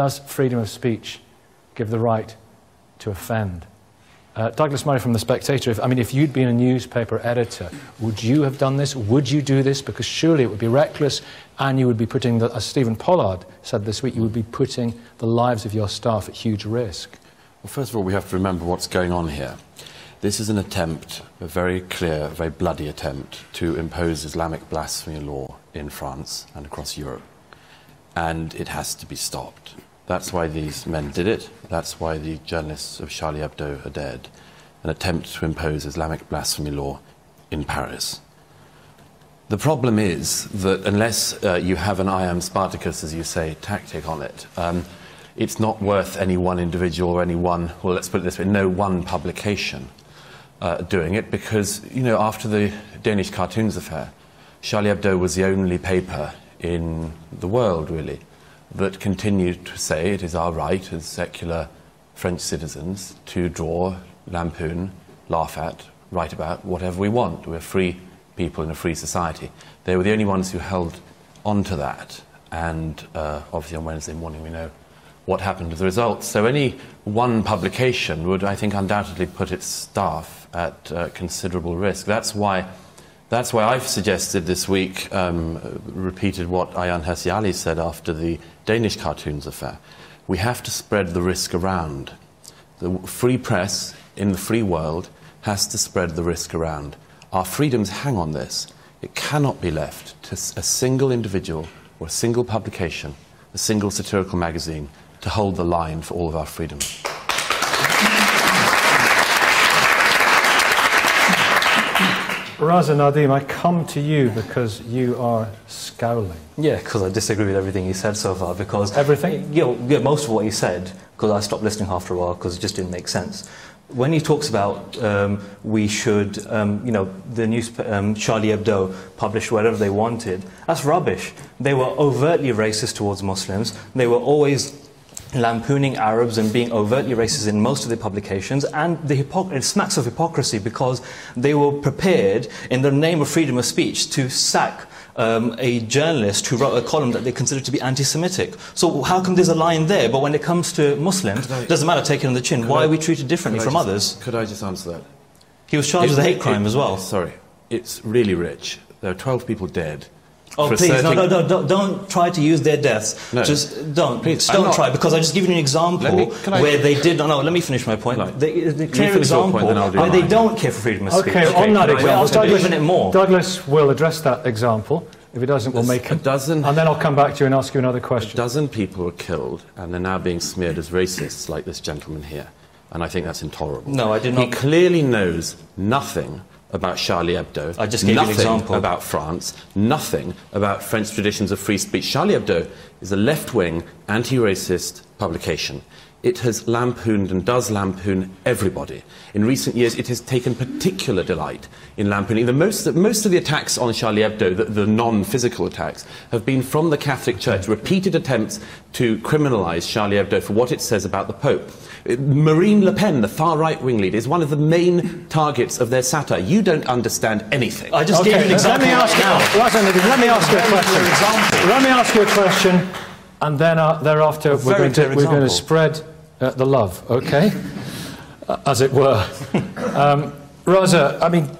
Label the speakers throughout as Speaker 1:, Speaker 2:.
Speaker 1: Does freedom of speech give the right to offend? Uh, Douglas Murray from The Spectator, if, I mean, if you'd been a newspaper editor, would you have done this? Would you do this? Because surely it would be reckless and you would be putting, the, as Stephen Pollard said this week, you would be putting the lives of your staff at huge risk.
Speaker 2: Well, first of all, we have to remember what's going on here. This is an attempt, a very clear, very bloody attempt, to impose Islamic blasphemy law in France and across Europe. And it has to be stopped. That's why these men did it. That's why the journalists of Charlie Hebdo are dead. An attempt to impose Islamic blasphemy law in Paris. The problem is that unless uh, you have an I am Spartacus, as you say, tactic on it, um, it's not worth any one individual or any one, well, let's put it this way, no one publication uh, doing it because, you know, after the Danish cartoons affair, Charlie Hebdo was the only paper in the world, really, that continue to say it is our right as secular French citizens to draw, lampoon, laugh at, write about whatever we want. We're free people in a free society. They were the only ones who held on to that. And uh, obviously on Wednesday morning we know what happened to the results. So any one publication would, I think, undoubtedly put its staff at uh, considerable risk. That's why that's why I've suggested this week, um, repeated what Ayaan Hirsi Ali said after the Danish cartoons affair. We have to spread the risk around. The free press in the free world has to spread the risk around. Our freedoms hang on this. It cannot be left to a single individual or a single publication, a single satirical magazine, to hold the line for all of our freedoms.
Speaker 1: Raza Nadim, I come to you because you are scowling.
Speaker 3: Yeah, because I disagree with everything he said so far. Because
Speaker 1: everything,
Speaker 3: you know, yeah, most of what he said, because I stopped listening after a while because it just didn't make sense. When he talks about um, we should, um, you know, the news, um, Charlie Hebdo published whatever they wanted, that's rubbish. They were overtly racist towards Muslims. They were always lampooning Arabs and being overtly racist in most of their publications, and the it smacks of hypocrisy because they were prepared, in the name of freedom of speech, to sack um, a journalist who wrote a column that they considered to be anti-Semitic. So how come there's a line there, but when it comes to Muslims, it doesn't matter take it on the chin. Why I, are we treated differently from
Speaker 2: just,
Speaker 3: others?
Speaker 2: Could I just answer that?
Speaker 3: He was charged with a hate crime it, as well.
Speaker 2: Sorry, it's really rich. There are 12 people dead
Speaker 3: Oh, please, no, no, no, don't, don't try to use their deaths. No. Just don't. Please, don't not, try, because I just give you an example me, where they did. No, no, let me finish my point. No. They, the clear example point, where they don't care for freedom of speech.
Speaker 1: Okay, on that example,
Speaker 3: Douglas, it more.
Speaker 1: Douglas will address that example. If he doesn't, we'll make
Speaker 2: a dozen,
Speaker 1: and then I'll come back to you and ask you another question.
Speaker 2: A dozen people were killed, and they're now being smeared as racists, like this gentleman here. And I think that's intolerable.
Speaker 3: No, I did not.
Speaker 2: He clearly knows nothing about Charlie Hebdo.
Speaker 3: I just gave
Speaker 2: nothing
Speaker 3: an example.
Speaker 2: about France, nothing about French traditions of free speech. Charlie Hebdo is a left wing, anti racist publication. It has lampooned and does lampoon everybody. In recent years, it has taken particular delight in lampooning. The most, most of the attacks on Charlie Hebdo, the, the non physical attacks, have been from the Catholic Church, repeated attempts to criminalize Charlie Hebdo for what it says about the Pope. Marine Le Pen, the far right wing leader, is one of the main targets of their satire. You don't understand anything.
Speaker 3: I just okay, gave you an example.
Speaker 1: Let me ask you, let me ask you a question. Let me ask you a question, and then uh, thereafter we're going, to, we're going, to, spread uh, the love, okay? uh, as it were. Um, Raza, I mean,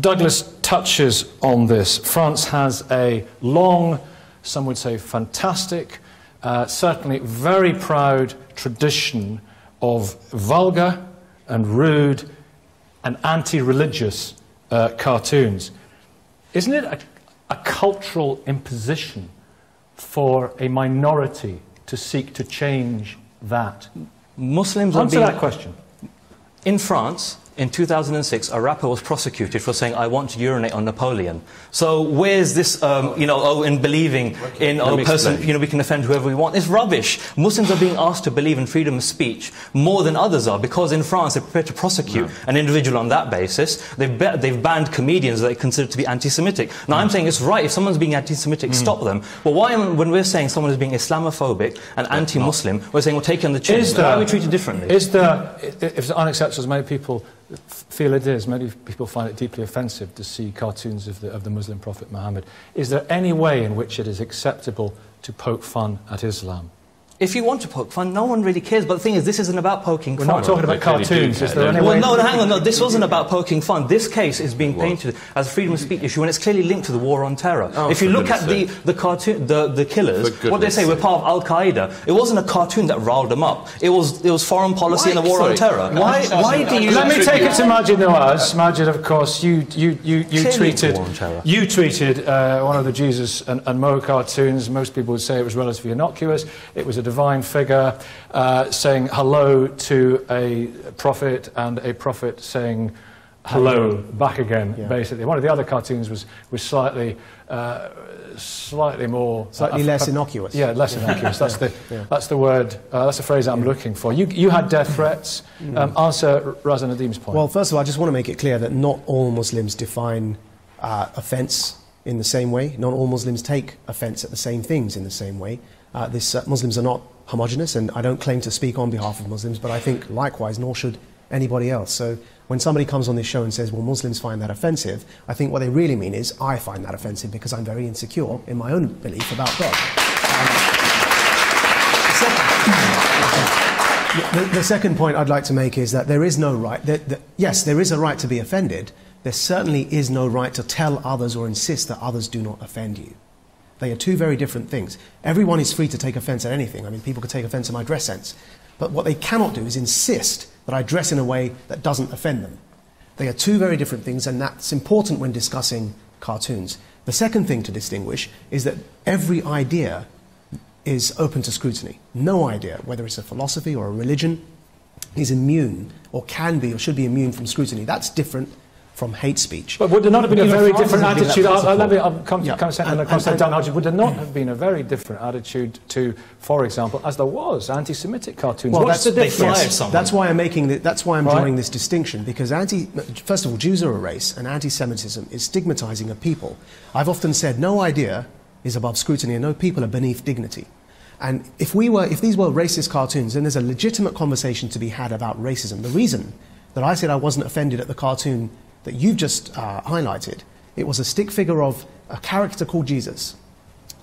Speaker 1: Douglas touches on this. France has a long, some would say fantastic, uh, certainly very proud tradition of vulgar and rude and anti religious uh, cartoons. Isn't it a, a, cultural imposition for a minority to seek to change that?
Speaker 3: Muslims
Speaker 1: Answer
Speaker 3: being,
Speaker 1: that question.
Speaker 3: In France, in 2006, a rapper was prosecuted for saying, I want to urinate on Napoleon. So where's this, um, you know, oh, in believing in a oh, person, you know, we can offend whoever we want? It's rubbish. Muslims are being asked to believe in freedom of speech more than others are because in France they're prepared to prosecute no. an individual on that basis. They've, they've banned comedians that they consider to be anti-Semitic. Now, mm. I'm saying it's right. If someone's being anti-Semitic, mm. stop them. But why, when we're saying someone is being Islamophobic and anti-Muslim, we're saying, well, take on the chin. Is there, why are we treated differently?
Speaker 1: Is there, if it's unacceptable as many people feel it is. Many people find it deeply offensive to see cartoons of the, of the Muslim Prophet Muhammad. Is there any way in which it is acceptable to poke fun at Islam?
Speaker 3: If you want to poke fun, no one really cares. But the thing is, this isn't about poking
Speaker 1: We're
Speaker 3: fun.
Speaker 1: not talking about cartoons. Is there any
Speaker 3: well,
Speaker 1: way?
Speaker 3: no, hang on. No, this wasn't about poking fun. This case is being painted as a freedom of speech issue, and it's clearly linked to the war on terror.
Speaker 2: Oh,
Speaker 3: if you look at the, the cartoon, the, the killers,
Speaker 2: For
Speaker 3: what they say,
Speaker 2: goodness
Speaker 3: we're part of Al Qaeda. It wasn't a cartoon that riled them up. It was it was foreign policy
Speaker 2: Why-
Speaker 3: and the war on
Speaker 2: sorry.
Speaker 3: terror. Why why do you?
Speaker 1: Let me take it to Maajid Nawaz. Maajid, of course, you you you, you tweeted
Speaker 3: war on terror.
Speaker 1: you tweeted uh, one of the Jesus and, and Mo cartoons. Most people would say it was relatively innocuous. It was a divine figure uh, saying hello to a prophet and a prophet saying hello back again.
Speaker 4: Yeah.
Speaker 1: Basically, one of the other cartoons was was slightly. Uh, Slightly more,
Speaker 4: Slightly less innocuous.
Speaker 1: Yeah, less innocuous. That's the
Speaker 4: Yeah.
Speaker 1: that's the word. Uh, that's the phrase I'm looking for. You you had death threats. Um, answer Raza Nadim's point.
Speaker 4: Well, first of all, I just want to make it clear that not all Muslims define uh, offence in the same way. Not all Muslims take offence at the same things in the same way. Uh, this, uh, Muslims are not homogenous, and I don't claim to speak on behalf of Muslims, but I think likewise, nor should anybody else. So when somebody comes on this show and says, well, Muslims find that offensive, I think what they really mean is, I find that offensive because I'm very insecure in my own belief about God. The, the second point I'd like to make is that there is no right. That, that, yes, there is a right to be offended. There certainly is no right to tell others or insist that others do not offend you. They are two very different things. Everyone is free to take offense at anything. I mean, people could take offense at my dress sense. But what they cannot do is insist that I dress in a way that doesn't offend them. They are two very different things, and that's important when discussing cartoons. The second thing to distinguish is that every idea is open to scrutiny. No idea, whether it's a philosophy or a religion, is immune or can be or should be immune from scrutiny. That's different from hate speech.
Speaker 1: But would there not have been a very different
Speaker 3: has been that
Speaker 1: attitude? I'll, let me, I'll come,
Speaker 4: Yeah.
Speaker 1: come
Speaker 4: And-
Speaker 1: down. Would there not mm. have been a very different attitude to, for example, as there was, anti-Semitic cartoons? Well, What's the
Speaker 3: they
Speaker 1: difference?
Speaker 3: someone.
Speaker 4: That's why I'm making the, that's why I'm
Speaker 1: Right.
Speaker 4: drawing this distinction because anti first of all Jews are a race and anti-Semitism is stigmatizing a people. I've often said no idea is above scrutiny and no people are beneath dignity. And if we were if these were racist cartoons then there's a legitimate conversation to be had about racism. The reason that I said I wasn't offended at the cartoon that you've just uh, highlighted it was a stick figure of a character called Jesus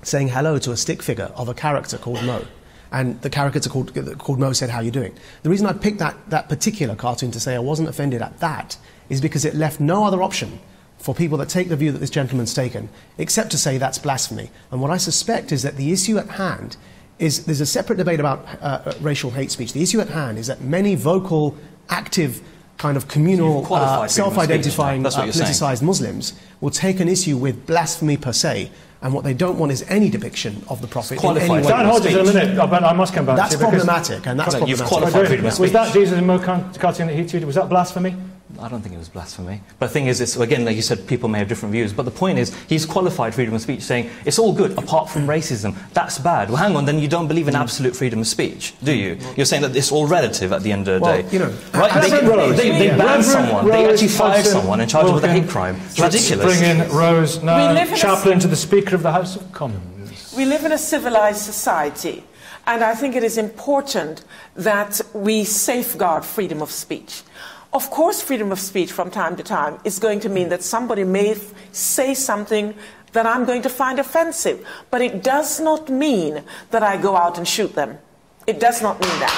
Speaker 4: saying hello to a stick figure of a character called Mo. And the character called, called Mo said, How you doing? The reason I picked that, that particular cartoon to say I wasn't offended at that is because it left no other option for people that take the view that this gentleman's taken except to say that's blasphemy. And what I suspect is that the issue at hand is there's a separate debate about uh, racial hate speech. The issue at hand is that many vocal, active, kind of communal,
Speaker 3: You've
Speaker 4: uh,
Speaker 3: freedom of speech.
Speaker 4: self-identifying, uh,
Speaker 3: you're saying.
Speaker 4: politicized Muslims will take an issue with blasphemy per se, and what they don't want is any depiction of the Prophet in
Speaker 3: qualified
Speaker 4: any way.
Speaker 1: Dan
Speaker 4: or
Speaker 1: Hodges, in a minute, I, I must come back
Speaker 4: That's
Speaker 1: to you. because-
Speaker 4: problematic, and that's
Speaker 3: You've
Speaker 4: problematic.
Speaker 3: qualified freedom of
Speaker 1: Was that. Jesus and Mo cartoon that he tweeted? Was that blasphemy?
Speaker 3: I don't think it was blasphemy. But the thing is, it's, again, like you said, people may have different views. But the point is, he's qualified freedom of speech, saying it's all good apart from racism. That's bad. Well, hang on, then you don't believe in absolute freedom of speech, do you? You're saying that it's all relative at the end of the
Speaker 4: Well,
Speaker 3: day.
Speaker 4: you know,
Speaker 3: right? They,
Speaker 1: Reverend Rose,
Speaker 3: they, they
Speaker 1: yeah.
Speaker 3: banned
Speaker 1: Reverend
Speaker 3: someone. They actually fired
Speaker 1: Hudson
Speaker 3: someone and charged them with a hate crime. It's ridiculous.
Speaker 1: bring in Rose now,
Speaker 5: We live in a-
Speaker 1: chaplain to the Speaker of the House of Commons.
Speaker 5: We live in a civilized society, and I think it is important that we safeguard freedom of speech. Of course, freedom of speech from time to time is going to mean that somebody may f- say something that I'm going to find offensive, but it does not mean that I go out and shoot them. It does not mean that.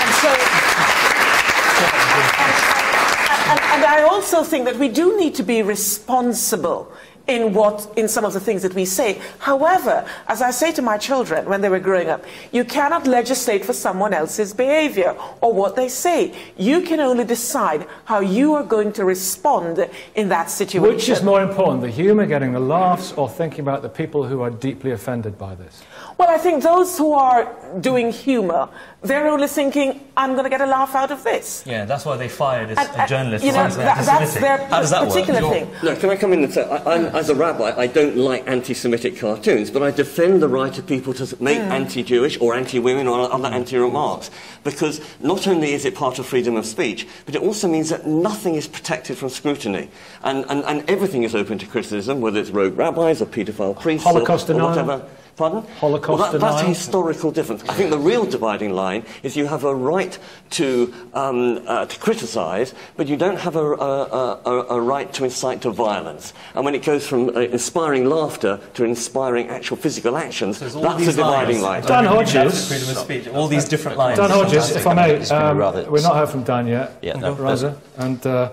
Speaker 5: And so, and, and I also think that we do need to be responsible in what in some of the things that we say. However, as I say to my children when they were growing up, you cannot legislate for someone else's behavior or what they say. You can only decide how you are going to respond in that situation.
Speaker 1: Which is more important, the humour, getting the laughs, or thinking about the people who are deeply offended by this?
Speaker 5: Well, I think those who are doing humor, they're only thinking, I'm going to get a laugh out of this.
Speaker 3: Yeah, that's why they fired a,
Speaker 5: And-
Speaker 3: a journalist
Speaker 5: you know, that- that's their
Speaker 3: How does that
Speaker 5: particular
Speaker 3: work?
Speaker 5: thing.
Speaker 6: No, can I come in and say, I, I'm, mm. as a rabbi, I don't like anti-Semitic cartoons, but I defend the right of people to make mm. anti-Jewish or anti-women or other mm. anti-remarks, because not only is it part of freedom of speech, but it also means that nothing is protected from scrutiny, and, and, and everything is open to criticism, whether it's rogue rabbis or paedophile priests
Speaker 1: Holocaust
Speaker 6: or, or
Speaker 1: denial.
Speaker 6: whatever. Pardon?
Speaker 1: Holocaust
Speaker 6: well, that,
Speaker 1: denial?
Speaker 6: That's a historical difference. I think the real dividing line is you have a right to, um, uh, to criticise, but you don't have a, a, a, a, right to incite to violence. And when it goes from uh, inspiring laughter to inspiring actual physical actions, so that's a dividing line.
Speaker 1: Dan Hodges.
Speaker 3: Freedom of speech, all these different lines.
Speaker 1: Dan Hodges, if I may, um, we're not heard from Dan yet,
Speaker 7: yeah, no,
Speaker 1: Raza, and uh,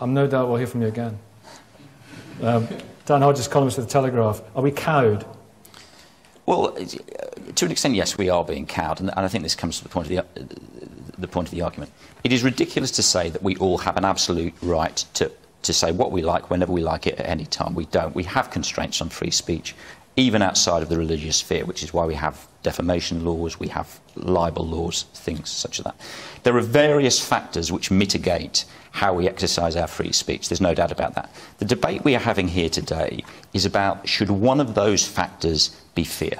Speaker 1: I'm no doubt we'll hear from you again. Um, Dan Hodges, columnist of The Telegraph. Are we cowed?
Speaker 7: Well, to an extent, yes, we are being cowed, and, and I think this comes to the point of the, uh, the point of the argument. It is ridiculous to say that we all have an absolute right to, to say what we like whenever we like it at any time. We don't. We have constraints on free speech, even outside of the religious sphere, which is why we have defamation laws, we have libel laws, things such as that. There are various factors which mitigate how we exercise our free speech. There's no doubt about that. The debate we are having here today is about should one of those factors be fear?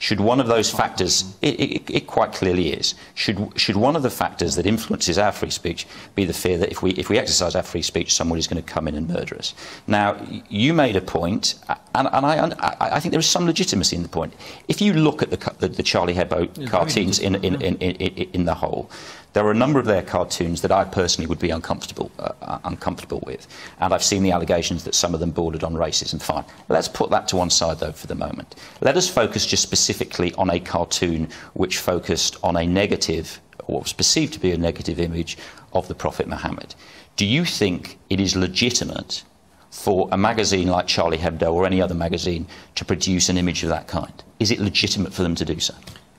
Speaker 7: Should one of those factors, it, it, it, quite clearly is, should, should one of the factors that influences our free speech be the fear that if we, if we exercise our free speech, someone is going to come in and murder us? Now, you made a point, and, and I, I, think there is some legitimacy in the point. If you look at the, the, the Charlie Hebdo cartoons in, in, in, in, in the whole, there are a number of their cartoons that I personally would be uncomfortable, uh, uh, uncomfortable with. And I've seen the allegations that some of them bordered on racism. Fine. Let's put that to one side, though, for the moment. Let us focus just specifically on a cartoon which focused on a negative, or what was perceived to be a negative image of the Prophet Muhammad. Do you think it is legitimate for a magazine like Charlie Hebdo or any other magazine to produce an image of that kind? Is it legitimate for them to do so?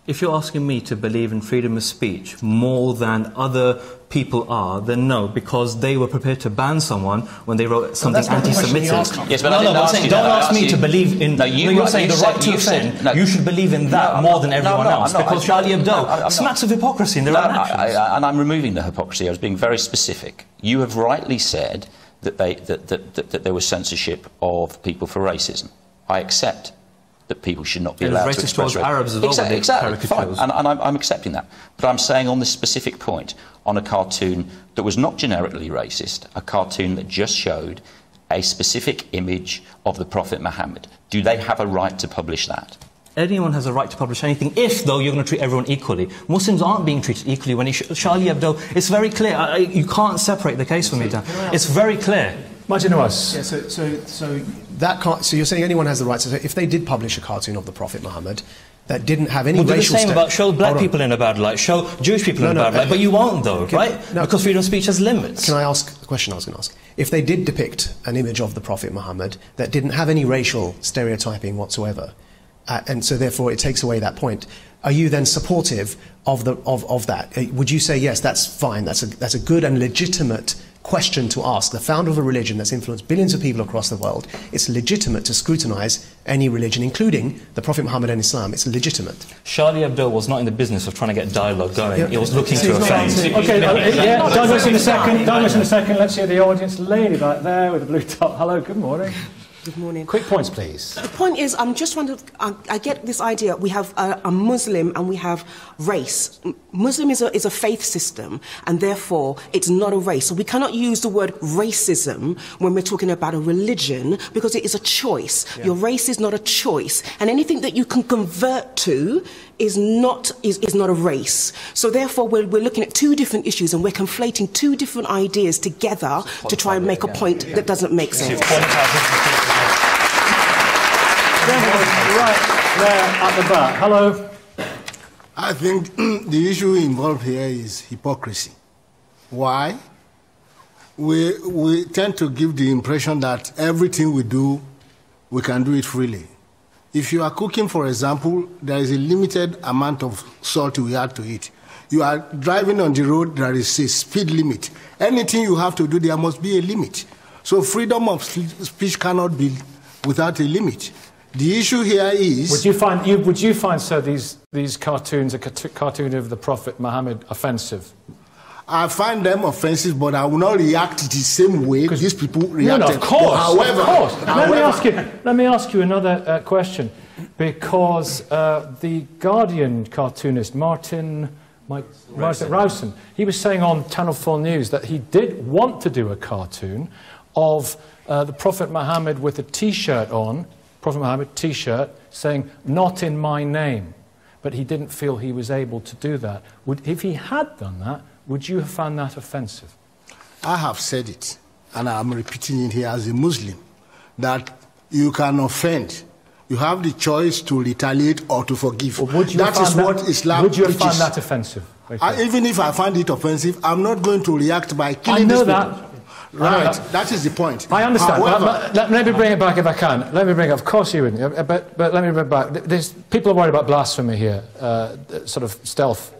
Speaker 3: If you're asking me to believe in freedom of speech more than other people are, then no, because they were prepared to ban someone when they wrote something anti-Semitic.
Speaker 7: Yes, but
Speaker 3: no,
Speaker 7: no,
Speaker 3: no, I'm saying, don't ask me to believe in.
Speaker 7: No, you,
Speaker 3: no, you're saying the right to offend. No, you should believe in that no, more than everyone
Speaker 7: no,
Speaker 3: else, because Charlie Hebdo smacks of hypocrisy in their own actions.
Speaker 7: I, I, and I'm removing the hypocrisy. I was being very specific. You have rightly said that, they, that, that, that, that there was censorship of people for racism. I accept that people should not be
Speaker 3: and
Speaker 7: allowed
Speaker 3: to
Speaker 7: express
Speaker 3: towards Arabs as well.
Speaker 7: Exactly, exactly fine. And, and I'm, I'm, accepting that. But I'm saying on this specific point, on a cartoon that was not generically racist, a cartoon that just showed a specific image of the Prophet Muhammad, do they have a right to publish that?
Speaker 3: Anyone has a right to publish anything if, though, you're going to treat everyone equally. Muslims aren't being treated equally. When you sh- Charlie Hebdo, it's very clear. I, you can't separate the case for me, Dan. It's very clear.
Speaker 1: Martin us.
Speaker 4: Yeah, so, so, so, that so you're saying anyone has the right to say, if they did publish a cartoon of the Prophet Muhammad that didn't have any
Speaker 3: we'll
Speaker 4: racial...
Speaker 3: do the same about show black people in a bad light, show Jewish people no, in a bad light, but uh, you won't though, can, right? No, because freedom of speech has limits.
Speaker 4: Can I ask the question I was going to ask? If they did depict an image of the Prophet Muhammad that didn't have any racial stereotyping whatsoever, uh, and so therefore it takes away that point, are you then supportive of, the, of, of that? Uh, would you say, yes, that's fine, that's a, that's a good and legitimate question to ask. The founder of a religion that's influenced billions of people across the world, it's legitimate to scrutinize any religion, including the Prophet Muhammad and Islam. It's legitimate.
Speaker 3: Charlie Hebdo was not in the business of trying to get dialogue going. Yeah. He was looking to offend.
Speaker 1: Okay, uh, yeah, Douglas in a second. Douglas in a second. Let's hear the audience. Lady back there with the blue top. Hello, good morning.
Speaker 8: Good morning.
Speaker 1: Quick points, please.
Speaker 8: The point is, I'm just wondering, I, I get this idea, we have a, a, Muslim and we have race. Muslim is a, is a faith system, and therefore it's not a race. So we cannot use the word racism when we're talking about a religion, because it is a choice. Yeah. Your race is not a choice. And anything that you can convert to is not, is, is not a race. So therefore, we're, we're looking at two different issues, and we're conflating two different ideas together to try and make a point that doesn't make sense
Speaker 1: right there at the back. Hello.
Speaker 9: I think the issue involved here is hypocrisy. Why? We, we tend to give the impression that everything we do, we can do it freely. If you are cooking, for example, there is a limited amount of salt you have to eat. You are driving on the road, there is a speed limit. Anything you have to do, there must be a limit. So freedom of speech cannot be without a limit. The issue here is.
Speaker 1: Would you find, you, would you find sir, these, these cartoons, a cartoon of the Prophet Muhammad, offensive?
Speaker 9: I find them offensive, but I will not react the same way these people react.
Speaker 1: No, no, of course.
Speaker 9: however,
Speaker 1: of course.
Speaker 9: However,
Speaker 1: let, me ask you, let me ask you another uh, question. Because uh, the Guardian cartoonist, Martin, Mike, Martin Rowson, he was saying on Channel 4 News that he did want to do a cartoon of uh, the Prophet Muhammad with a t shirt on Prophet Muhammad t shirt saying, Not in my name. But he didn't feel he was able to do that. Would, if he had done that, would you have found that offensive?
Speaker 9: I have said it, and I'm repeating it here as a Muslim, that you can offend. You have the choice to retaliate or to forgive.
Speaker 1: Well,
Speaker 9: that is
Speaker 1: that,
Speaker 9: what Islam
Speaker 1: Would you have
Speaker 9: preaches.
Speaker 1: found that offensive?
Speaker 9: I, even if I find it offensive, I'm not going to react by killing
Speaker 1: I know that.
Speaker 9: Right, that is the point.
Speaker 1: I understand.
Speaker 9: However,
Speaker 1: let, let, let, me bring it back if I can. Let me bring it. Of course you wouldn't. Uh, but, but let me bring it back. There's, people are worried about blasphemy here, uh, sort of stealth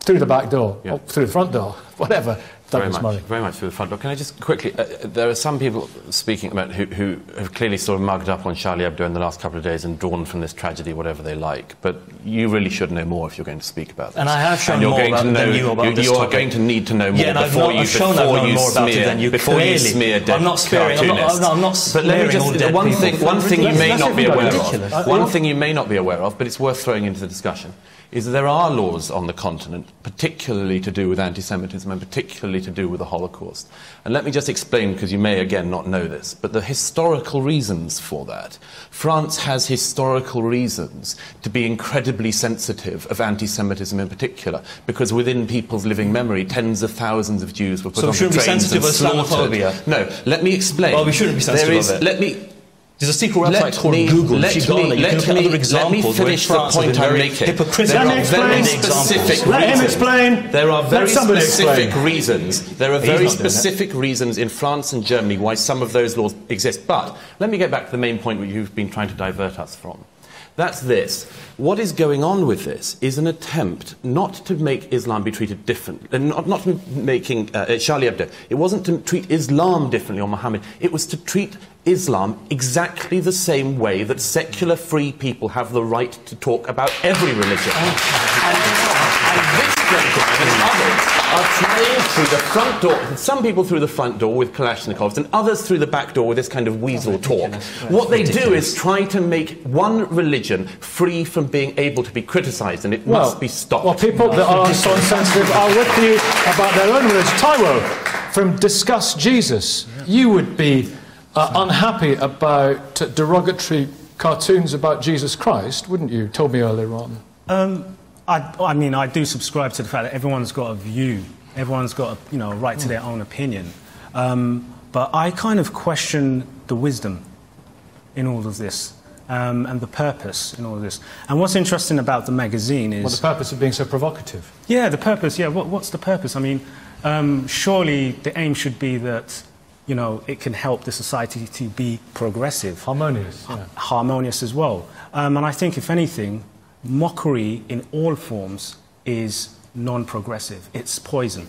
Speaker 1: through the back door, yeah. through the front door, whatever.
Speaker 10: Very much, very much through the front door. Can I just quickly? Uh, there are some people speaking about who, who have clearly sort of mugged up on Charlie Hebdo in the last couple of days and drawn from this tragedy whatever they like. But you really should know more if you're going to speak about this.
Speaker 3: And I have shown
Speaker 10: and you're
Speaker 3: more
Speaker 10: going
Speaker 3: about
Speaker 10: to know,
Speaker 3: than you about
Speaker 10: you,
Speaker 3: this
Speaker 10: you are
Speaker 3: topic.
Speaker 10: going to need to know more
Speaker 3: yeah, and
Speaker 10: before
Speaker 3: I've not,
Speaker 10: you
Speaker 3: I've shown
Speaker 10: before
Speaker 3: I've
Speaker 10: you
Speaker 3: more
Speaker 10: smear
Speaker 3: about it than you.
Speaker 10: before
Speaker 3: Clearly.
Speaker 10: you smear dead
Speaker 3: I'm not smearing. I'm not,
Speaker 10: cartoonists.
Speaker 3: I'm not
Speaker 10: but let me
Speaker 3: smearing all
Speaker 10: just one thing one thing you may not be aware of. One thing you may not be aware of, but it's worth throwing into the discussion is that there are laws on the continent, particularly to do with anti Semitism and particularly to do with the Holocaust. And let me just explain, because you may again not know this, but the historical reasons for that. France has historical reasons to be incredibly sensitive of anti Semitism in particular, because within people's living memory, tens of thousands of Jews were put
Speaker 3: So we
Speaker 10: on
Speaker 3: shouldn't be sensitive
Speaker 10: and
Speaker 3: of
Speaker 10: slaughtered.
Speaker 3: Islamophobia?
Speaker 10: No, let me explain.
Speaker 3: Well, we shouldn't be sensitive
Speaker 10: There is,
Speaker 3: of it.
Speaker 10: Let me.
Speaker 3: There's a secret website
Speaker 10: Let
Speaker 3: called
Speaker 10: me,
Speaker 3: Google.
Speaker 10: Let
Speaker 3: If you
Speaker 10: me,
Speaker 3: there, you
Speaker 10: let
Speaker 3: can
Speaker 10: me,
Speaker 3: other
Speaker 10: let me finish the point I'm making.
Speaker 3: hypocritical.
Speaker 10: There
Speaker 1: Let me
Speaker 10: are very
Speaker 1: explain.
Speaker 10: specific
Speaker 1: Let him explain.
Speaker 10: There are very specific
Speaker 1: explain.
Speaker 10: reasons. There are very
Speaker 3: not doing it.
Speaker 10: specific reasons in France and Germany why some of those laws exist. But let me get back to the main point which you've been trying to divert us from. That's this. What is going on with this is an attempt not to make Islam be treated differently, and not, not making uh, Charlie Hebdo. It wasn't to treat Islam differently or Muhammad. It was to treat Islam exactly the same way that secular free people have the right to talk about every religion. and, and this gentleman and others are trying through the front door, some people through the front door with Kalashnikovs, and others through the back door with this kind of weasel talk. What they do is try to make one religion free from being able to be criticised, and it
Speaker 1: Well,
Speaker 10: must be stopped.
Speaker 1: Well, people that are so insensitive are with you about their own religion. Tyro, from Discuss Jesus, you would be uh, unhappy about uh, derogatory cartoons about Jesus Christ, wouldn't you? Told me earlier on.
Speaker 11: Um, I, I mean, I do subscribe to the fact that everyone's got a view, everyone's got a you know, right to their own opinion. Um, but I kind of question the wisdom in all of this um, and the purpose in all of this. And what's interesting about the magazine is.
Speaker 1: Well, the purpose of being so provocative.
Speaker 11: Yeah, the purpose. Yeah, what, what's the purpose? I mean, um, surely the aim should be that you know it can help the society to be progressive,
Speaker 1: harmonious, yeah.
Speaker 11: harmonious as well. Um, and I think, if anything, mockery in all forms is non-progressive. It's poison.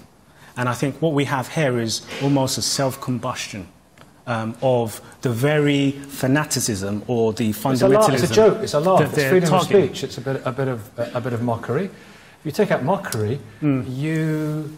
Speaker 11: And I think what we have here is almost a self-combustion. Um, of the very fanaticism or the fundamentalism.
Speaker 1: It's a, it's a joke. It's a laugh. It's freedom of speech. It's a bit, a bit of a, bit of mockery. If you take out mockery,
Speaker 11: Hmm.
Speaker 1: you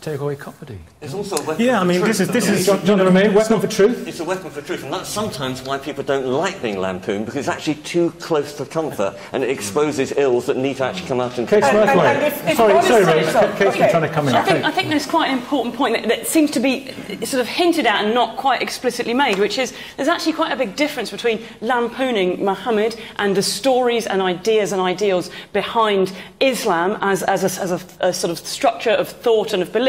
Speaker 1: take away comedy.
Speaker 6: It's also a weapon
Speaker 11: Yeah, I mean, this is- this
Speaker 6: isn't it?
Speaker 11: is-
Speaker 1: Do you know what I mean? Weapon for truth.
Speaker 6: It's a weapon for truth, and that's sometimes why people don't like being lampooned because it's actually too close to comfort and it exposes ills that need to actually come out and.
Speaker 1: Kate
Speaker 5: And- and- and if- if
Speaker 1: sorry,
Speaker 5: God
Speaker 1: sorry,
Speaker 5: saying
Speaker 1: Rose.
Speaker 5: so,
Speaker 1: Kate's
Speaker 5: okay.
Speaker 1: trying to come in.
Speaker 12: I think, I think there's quite an important point that, that seems to be sort of hinted at and not quite explicitly made, which is there's actually quite a big difference between lampooning Muhammad and the stories and ideas and ideals behind Islam as, as, a, as a, a sort of structure of thought and of belief.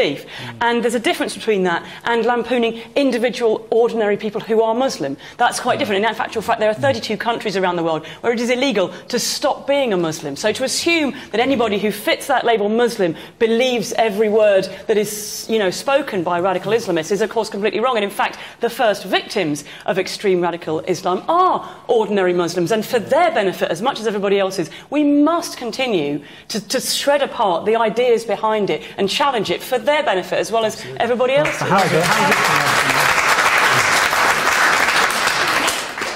Speaker 12: And there's a difference between that and lampooning individual, ordinary people who are Muslim. That's quite different. In actual fact, there are 32 countries around the world where it is illegal to stop being a Muslim. So to assume that anybody who fits that label Muslim believes every word that is, you know, spoken by radical Islamists is, of course, completely wrong. And in fact, the first victims of extreme radical Islam are ordinary Muslims. And for their benefit, as much as everybody else's, we must continue to, to shred apart the ideas behind it and challenge it for their benefit as well as everybody else's.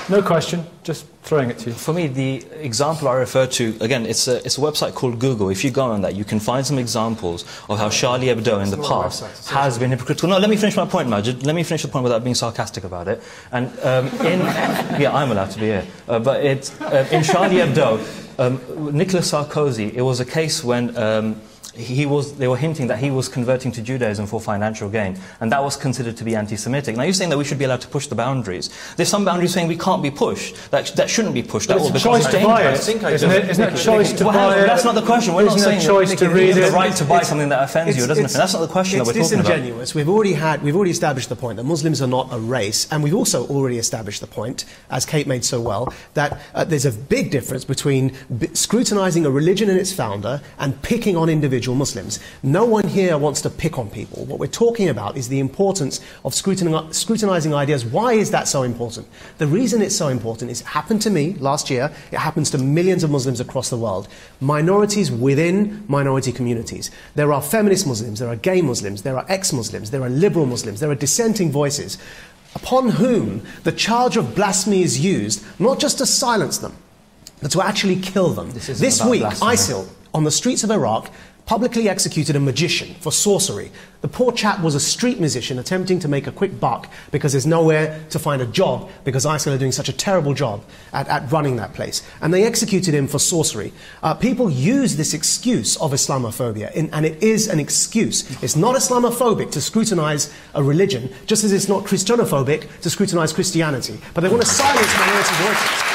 Speaker 1: No question, just throwing it to you.
Speaker 3: For me, the example I refer to, again, it's a, it's a website called Google. If you go on that, you can find some examples of how Charlie Hebdo in the past has been hypocritical. No, let me finish my point, Maajid. Let me finish the point without being sarcastic about it. And um, in, yeah, I'm allowed to be here. Uh, but it's, uh, in Charlie Hebdo, um, Nicolas Sarkozy, it was a case when um, he was, they were hinting that he was converting to Judaism for financial gain, and that was considered to be anti-Semitic. Now you're saying that we should be allowed to push the boundaries. There's some boundaries saying we can't be pushed. That, that shouldn't be pushed.
Speaker 1: But
Speaker 3: that
Speaker 1: it's a choice to buy it. Isn't it? Isn't it choice to
Speaker 3: well,
Speaker 1: buy it?
Speaker 3: That's not the question. We're
Speaker 1: Isn't
Speaker 3: not saying
Speaker 1: a choice to read
Speaker 3: the
Speaker 1: it.
Speaker 3: right to buy something that offends you, doesn't it? That's not the question that we're talking about.
Speaker 4: It's disingenuous. We've already had, we've already established the point that Muslims are not a race, and we've also already established the point, as Kate made so well, that uh, there's a big difference between b- scrutinizing a religion and its founder and picking on individual Muslims. No one here wants to pick on people. What we're talking about is the importance of scrutinizing ideas. Why is that so important? The reason it's so important is it happened to me last year, it happens to millions of Muslims across the world. Minorities within minority communities. There are feminist Muslims, there are gay Muslims, there are ex Muslims, there are liberal Muslims, there are dissenting voices upon whom the charge of blasphemy is used, not just to silence them, but to actually kill them.
Speaker 3: This
Speaker 4: This week,
Speaker 3: blasphemy.
Speaker 4: ISIL, on the streets of Iraq, publicly executed a magician for sorcery. The poor chap was a street musician attempting to make a quick buck because there's nowhere to find a job because ISIL are doing such a terrible job at, at running that place. And they executed him for sorcery. Uh, people use this excuse of Islamophobia, in, and it is an excuse. It's not Islamophobic to scrutinize a religion, just as it's not Christianophobic to scrutinize Christianity. But they want to silence minority voices.